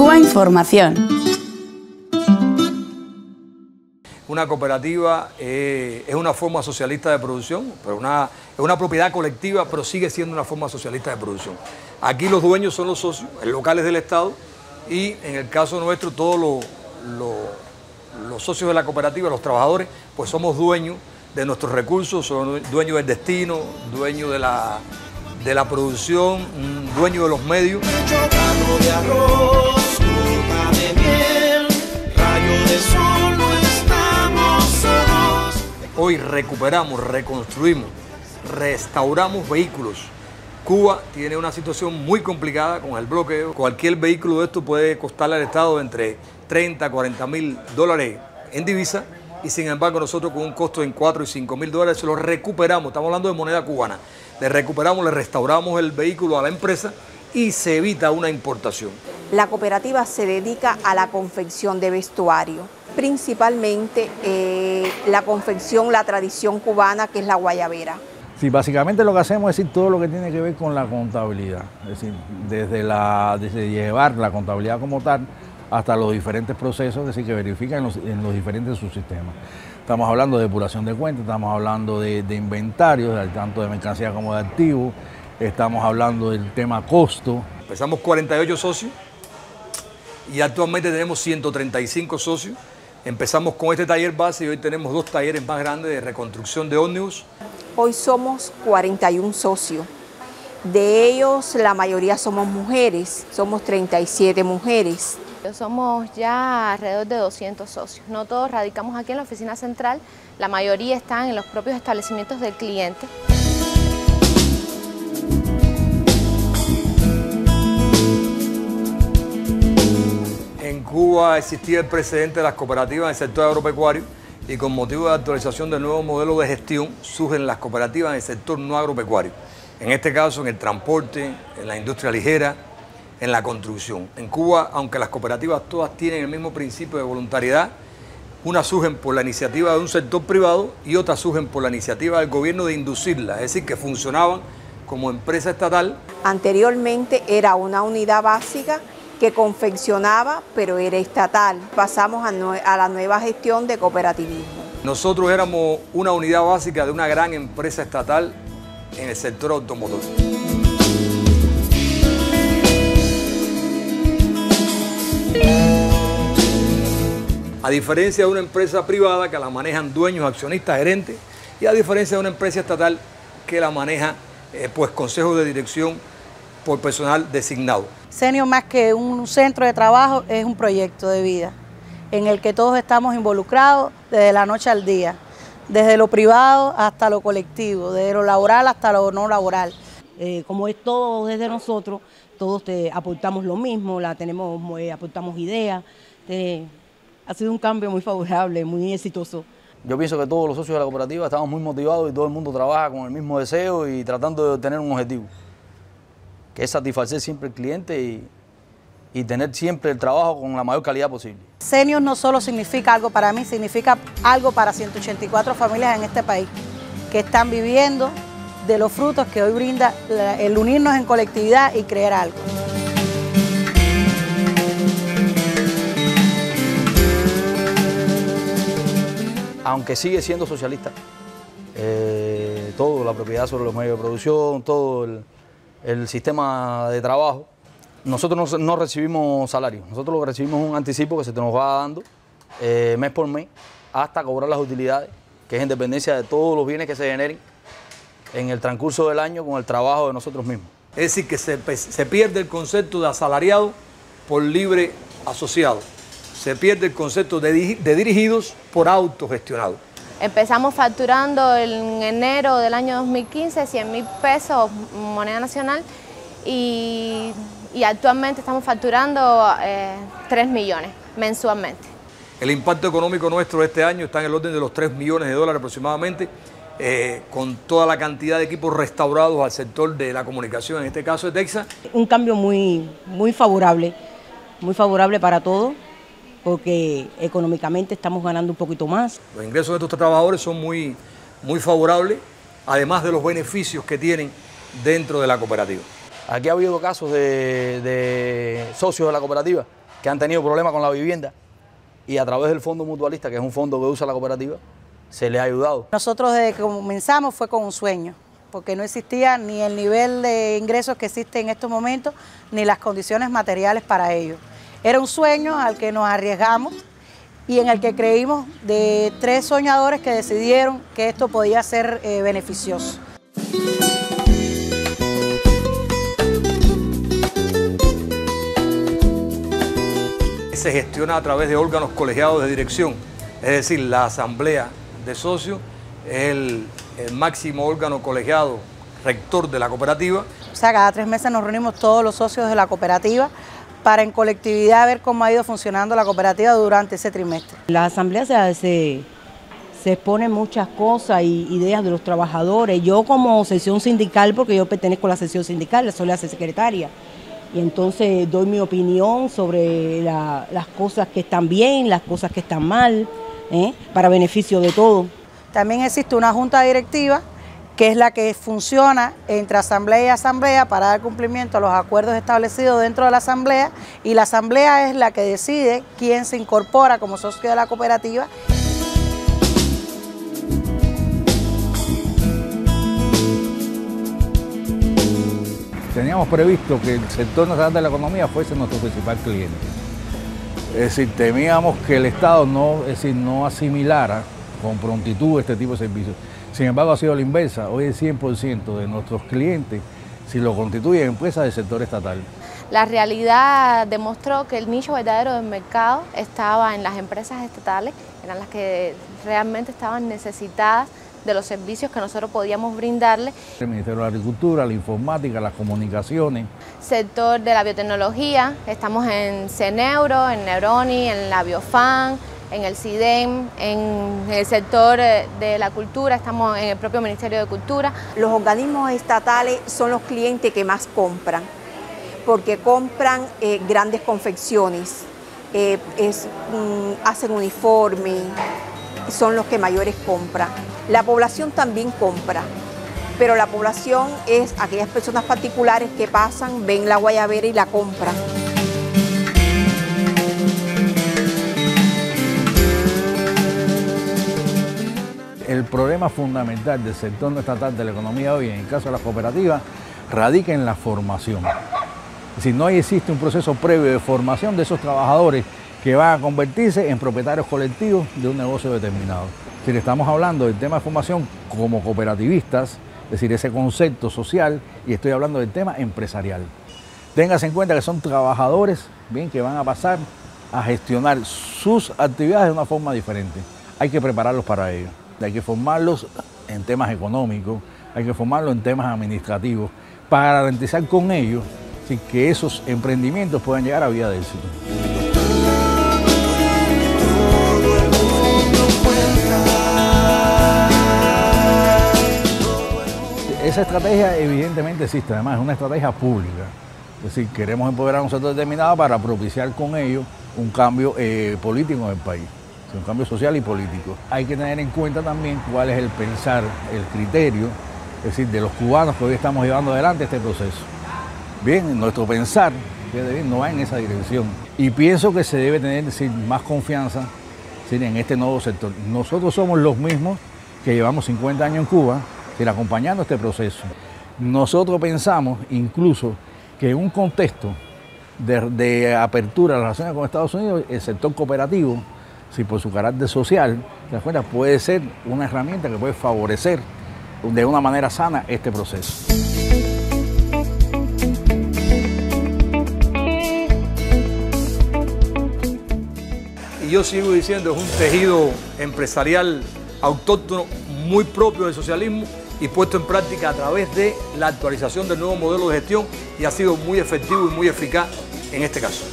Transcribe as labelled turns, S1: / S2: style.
S1: Cuba Información.
S2: Una cooperativa eh, es una forma socialista de producción, pero una, es una propiedad colectiva, pero sigue siendo una forma socialista de producción. Aquí los dueños son los socios, locales del Estado, y en el caso nuestro todos los socios de la cooperativa, los trabajadores, pues somos dueños de nuestros recursos, somos dueños del destino, dueños de la, de la producción, dueños de los medios. Hoy recuperamos, reconstruimos, restauramos vehículos. Cuba tiene una situación muy complicada con el bloqueo. Cualquier vehículo de esto puede costarle al Estado entre 30 a 40 mil dólares en divisa y sin embargo nosotros con un costo en 4 y 5 mil dólares se lo recuperamos, estamos hablando de moneda cubana, le recuperamos, le restauramos el vehículo a la empresa y se evita una importación.
S3: La cooperativa se dedica a la confección de vestuario, principalmente eh, la confección, la tradición cubana que es la guayabera.
S4: Sí, básicamente lo que hacemos es decir todo lo que tiene que ver con la contabilidad, es decir, desde, la, desde llevar la contabilidad como tal hasta los diferentes procesos, decir, que verifican en los, diferentes subsistemas. Estamos hablando de depuración de cuentas, estamos hablando de, de inventarios, tanto de mercancía como de activos, estamos hablando del tema costo.
S2: Empezamos 48 socios y actualmente tenemos 135 socios. Empezamos con este taller base y hoy tenemos dos talleres más grandes de reconstrucción de ómnibus.
S3: Hoy somos 41 socios. De ellos la mayoría somos mujeres, somos 37 mujeres.
S5: Somos ya alrededor de 200 socios. No todos radicamos aquí en la oficina central, la mayoría están en los propios establecimientos del cliente.
S2: En Cuba existía el precedente de las cooperativas en el sector agropecuario y con motivo de actualización del nuevo modelo de gestión surgen las cooperativas en el sector no agropecuario. En este caso en el transporte, en la industria ligera, en la construcción. En Cuba, aunque las cooperativas todas tienen el mismo principio de voluntariedad, unas surgen por la iniciativa de un sector privado y otras surgen por la iniciativa del gobierno de inducirla, es decir, que funcionaban como empresa estatal.
S3: Anteriormente era una unidad básica que confeccionaba, pero era estatal. Pasamos a, la nueva gestión de cooperativismo.
S2: Nosotros éramos una unidad básica de una gran empresa estatal en el sector automotor. A diferencia de una empresa privada que la manejan dueños, accionistas, gerentes, y a diferencia de una empresa estatal que la maneja eh, pues consejos de dirección por personal designado.
S6: Senio más que un centro de trabajo es un proyecto de vida en el que todos estamos involucrados desde la noche al día, desde lo privado hasta lo colectivo, desde lo laboral hasta lo no laboral.
S7: Eh, como es todo desde nosotros, todos te aportamos lo mismo, la tenemos, eh, aportamos ideas, ha sido un cambio muy favorable, muy exitoso.
S8: Yo pienso que todos los socios de la cooperativa estamos muy motivados y todo el mundo trabaja con el mismo deseo y tratando de tener un objetivo, que es satisfacer siempre al cliente y, y tener siempre el trabajo con la mayor calidad posible.
S6: Senior no solo significa algo para mí, significa algo para 184 familias en este país que están viviendo de los frutos que hoy brinda el unirnos en colectividad y crear algo.
S8: aunque sigue siendo socialista, eh, todo, la propiedad sobre los medios de producción, todo el, sistema de trabajo, nosotros no, recibimos salario, nosotros lo que recibimos es un anticipo que se nos va dando eh, mes por mes hasta cobrar las utilidades, que es en dependencia de todos los bienes que se generen en el transcurso del año con el trabajo de nosotros mismos.
S2: Es decir, que se, pierde el concepto de asalariado por libre asociado se pierde el concepto de, dirigidos por autogestionados.
S5: Empezamos facturando en enero del año 2015 100 mil pesos moneda nacional y, actualmente estamos facturando 3 eh, millones mensualmente.
S2: El impacto económico nuestro este año está en el orden de los 3 millones de dólares aproximadamente, eh, con toda la cantidad de equipos restaurados al sector de la comunicación, en este caso de Texas.
S7: Un cambio muy, muy favorable, muy favorable para todos porque económicamente estamos ganando un poquito más.
S2: Los ingresos de estos trabajadores son muy, muy favorables, además de los beneficios que tienen dentro de la cooperativa.
S8: Aquí ha habido casos de, socios de la cooperativa que han tenido problemas con la vivienda y a través del fondo mutualista, que es un fondo que usa la cooperativa, se le ha ayudado.
S6: Nosotros desde que comenzamos fue con un sueño, porque no existía ni el nivel de ingresos que existe en estos momentos, ni las condiciones materiales para ello. Era un sueño al que nos arriesgamos y en el que creímos de tres soñadores que decidieron que esto podía ser eh, beneficioso.
S2: Se gestiona a través de órganos colegiados de dirección, es decir, la asamblea de socios es el, el máximo órgano colegiado rector de la cooperativa.
S6: O sea, cada tres meses nos reunimos todos los socios de la cooperativa para en colectividad ver cómo ha ido funcionando la cooperativa durante ese trimestre.
S7: La asamblea se, se, se exponen muchas cosas y ideas de los trabajadores. Yo como sesión sindical, porque yo pertenezco a la sesión sindical, soy la secretaria, y entonces doy mi opinión sobre la, las cosas que están bien, las cosas que están mal, ¿eh? para beneficio de todos.
S6: También existe una junta directiva que es la que funciona entre asamblea y asamblea para dar cumplimiento a los acuerdos establecidos dentro de la asamblea y la asamblea es la que decide quién se incorpora como socio de la cooperativa.
S4: Teníamos previsto que el sector nacional de la economía fuese nuestro principal cliente. Es decir, temíamos que el Estado no, es decir, no asimilara con prontitud este tipo de servicios. Sin embargo, ha sido la inversa. Hoy el 100% de nuestros clientes, si lo constituyen empresas del sector estatal.
S5: La realidad demostró que el nicho verdadero del mercado estaba en las empresas estatales, eran las que realmente estaban necesitadas de los servicios que nosotros podíamos brindarle.
S4: El Ministerio de Agricultura, la informática, las comunicaciones.
S5: Sector de la biotecnología, estamos en CENEURO, en Neuroni, en la Biofan, en el CIDEM, en el sector eh, de la cultura, estamos en el propio Ministerio de Cultura.
S3: Los organismos estatales son los clientes que más compran, porque compran eh, grandes confecciones, eh, mm, hacen uniformes, son los que mayores compran. La población también compra, pero la población es aquellas personas particulares que pasan, ven la guayabera y la compran.
S4: Problema fundamental del sector no estatal de la economía hoy, en el caso de las cooperativas, radica en la formación. Es decir, no existe un proceso previo de formación de esos trabajadores que van a convertirse en propietarios colectivos de un negocio determinado. Es decir, estamos hablando del tema de formación como cooperativistas, es decir, ese concepto social, y estoy hablando del tema empresarial. Téngase en cuenta que son trabajadores bien, que van a pasar a gestionar sus actividades de una forma diferente. Hay que prepararlos para ello. Hay que formarlos en temas económicos, hay que formarlos en temas administrativos, para garantizar con ellos que esos emprendimientos puedan llegar a vía de éxito. Esa estrategia evidentemente existe, además es una estrategia pública. Es decir, queremos empoderar a un sector determinado para propiciar con ello un cambio eh, político en el país, un cambio social y político. Hay que tener en cuenta también cuál es el pensar, el criterio, es decir, de los cubanos que hoy estamos llevando adelante este proceso. Bien, nuestro pensar no va en esa dirección. Y pienso que se debe tener decir, más confianza en este nuevo sector. Nosotros somos los mismos que llevamos 50 años en Cuba, decir, acompañando este proceso. Nosotros pensamos incluso que en un contexto de, apertura de las relaciones con Estados Unidos, el sector cooperativo, si por su carácter social, ¿te das cuenta? puede ser una herramienta que puede favorecer de una manera sana este proceso.
S2: Y yo sigo diciendo, es un tejido empresarial autóctono muy propio del socialismo y puesto en práctica a través de la actualización del nuevo modelo de gestión y ha sido muy efectivo y muy eficaz en este caso.